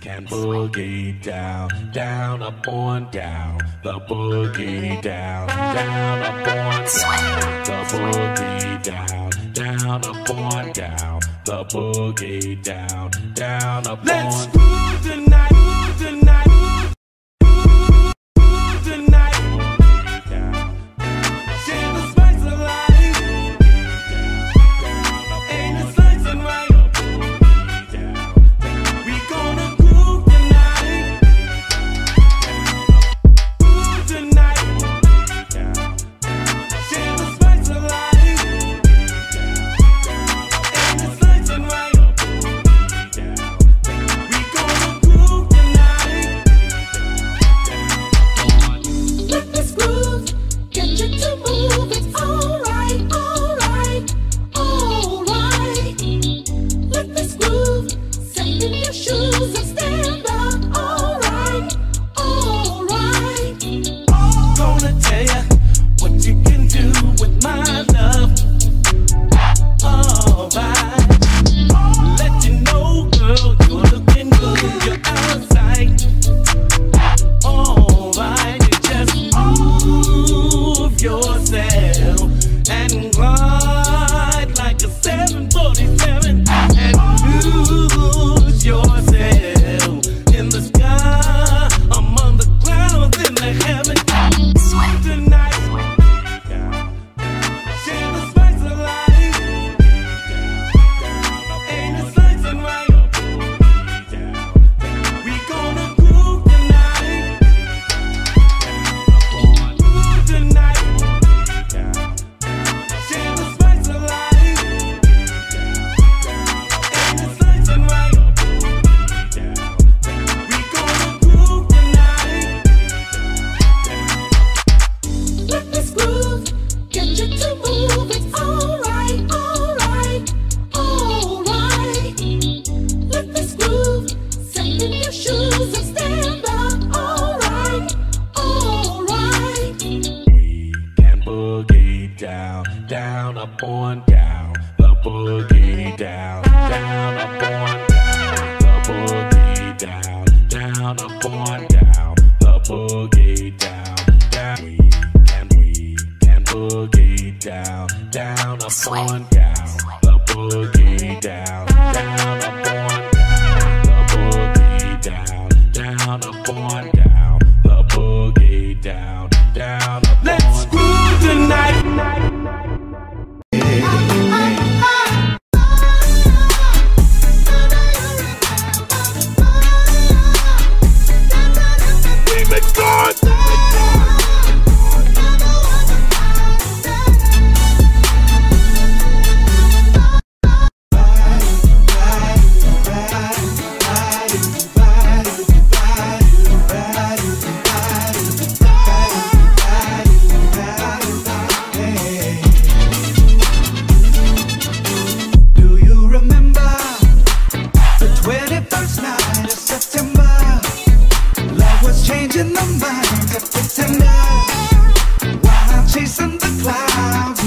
Can boogie down, down upon down, the boogie down, down upon down, the boogie down, down upon down, the boogie down, down upon. Let's move the night. yourself. down, down upon down, the boogie down, down upon down, the boogie down, down upon down, the boogie down, down we can we can boogie down, down upon down, the boogie down, down up perfect tonight. While I'm chasing the clouds.